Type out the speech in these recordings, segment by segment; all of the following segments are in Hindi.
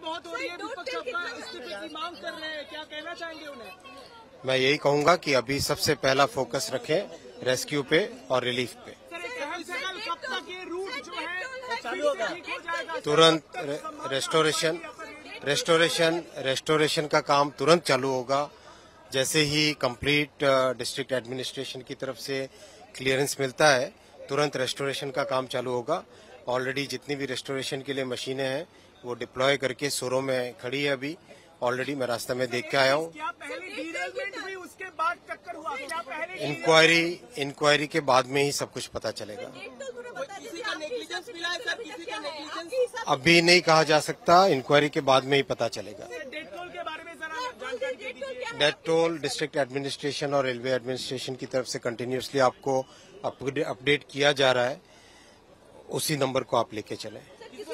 बहुत हो रही है विपक्ष इस्तीफे की मांग कर रहे हैं। क्या कहना चाहेंगे उन्हें? मैं यही कहूँगा कि अभी सबसे पहला फोकस रखें रेस्क्यू पे और रिलीफ पे। तुरंत रेस्टोरेशन रेस्टोरेशन रेस्टोरेशन का काम तुरंत चालू होगा। जैसे ही कंप्लीट डिस्ट्रिक्ट एडमिनिस्ट्रेशन की तरफ़ से क्लियरेंस मिलता है तुरंत रेस्टोरेशन का काम चालू होगा। ऑलरेडी जितनी भी रेस्टोरेशन के लिए मशीनें हैं वो डिप्लॉय करके सुरों में खड़ी है अभी। ऑलरेडी मैं रास्ते में देख के आया हूँ। क्या पहले डीरेलमेंट हुई उसके बाद टक्कर हुआ? क्या पहले इंक्वायरी इंक्वायरी के बाद में ही सब कुछ पता चलेगा। किसी का नेग्लिजेंस मिला है सर? किसी का नेग्लिजेंस अभी नहीं कहा जा सकता इंक्वायरी के बाद में ही पता चलेगा। डेट टोल के बारे में जरा जानकारी दे दीजिए। डेथ टोल डिस्ट्रिक्ट एडमिनिस्ट्रेशन और रेलवे एडमिनिस्ट्रेशन की तरफ़ से कंटिन्यूसली आपको अपडेट किया जा रहा है। उसी नंबर को आप लेके चलें।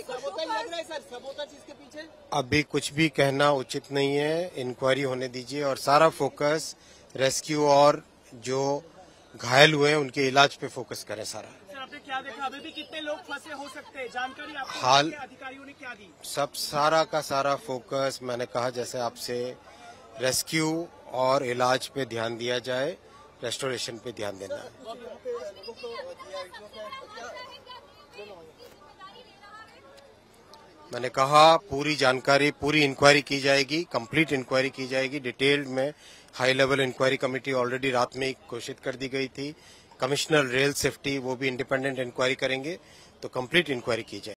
है अभी कुछ भी कहना उचित नहीं है इंक्वायरी होने दीजिए और सारा फोकस रेस्क्यू और जो घायल हुए हैं उनके इलाज पे फोकस करें सारा सर आपने क्या देखा अभी भी कितने लोग फंसे हो सकते हैं जानकारी आपको हाल- अधिकारियों ने क्या दी सब सारा का सारा फोकस मैंने कहा जैसे आपसे रेस्क्यू और इलाज पे ध्यान दिया जाए रेस्टोरेशन पे ध्यान देना है मैंने कहा, पूरी जानकारी, पूरी इंक्वायरी की जाएगी कंप्लीट इंक्वायरी की जाएगी डिटेल्ड में high level inquiry committee already रात में घोषित कर दी गई थी। कमिश्नर रेल सेफ्टी वो भी इंडिपेंडेंट इंक्वायरी करेंगे तो कंप्लीट इंक्वायरी की जाएगी।